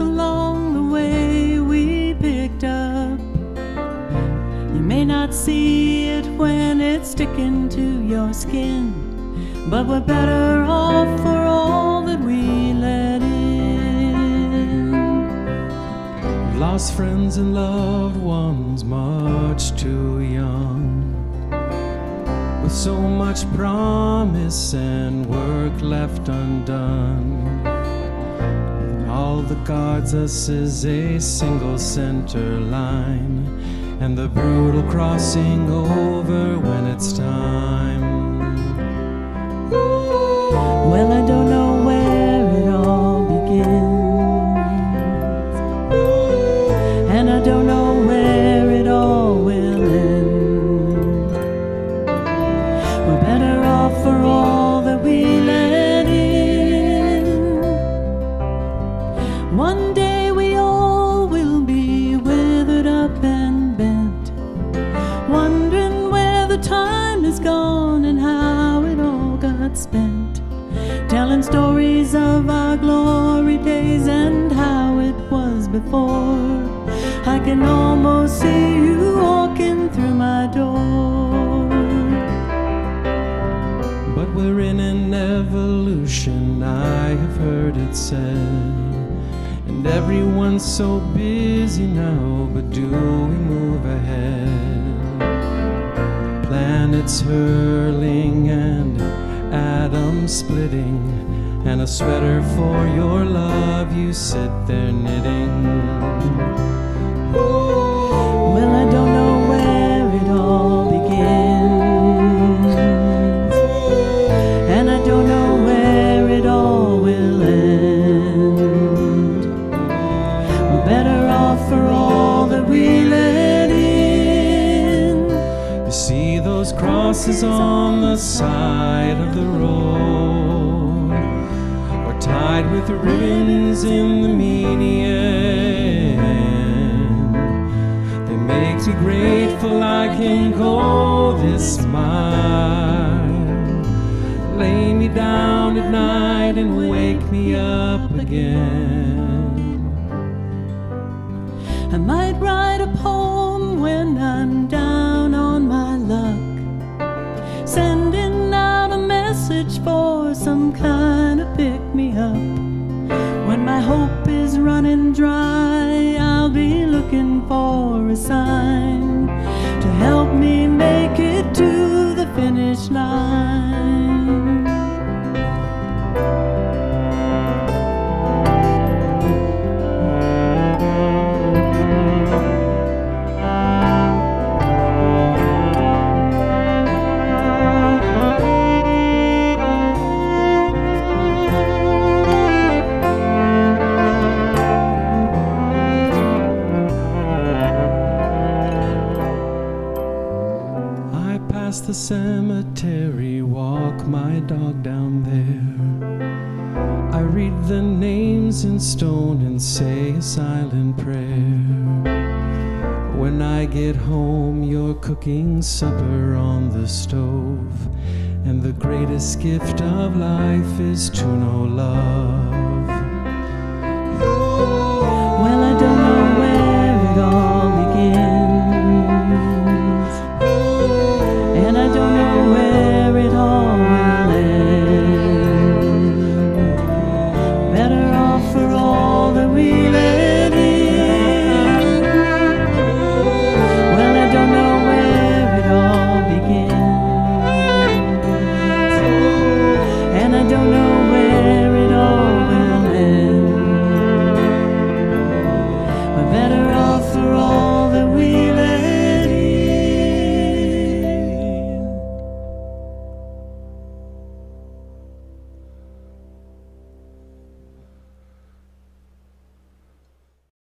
along the way we picked up. You may not see it when it's sticking to your skin, but we're better off for all that we let in. We've lost friends and loved ones much too young. With so much promise and work left undone. All that guards us is a single center line, and the brutal crossing over when it's time. Well, I don't know where it all begins, and I don't know where it all will end. We're better off for before. I can almost see you walking through my door. But we're in an evolution, I have heard it said. And everyone's so busy now, but do we move ahead? Planets hurling and atoms splitting, and a sweater for your love you sit there knitting. Well, I don't know where it all begins, and I don't know where it all will end. We're better off for all that we let in. You see those crosses on the side of the road, tied with ribbons in the median. They make me grateful I can go this mile. Lay me down at night and wake me up again. I might write a poem when I'm down on my luck, sending out a message for some kind The cemetery, walk my dog down there. I read the names in stone and say a silent prayer. When I get home, you're cooking supper on the stove. And the greatest gift of life is to know love.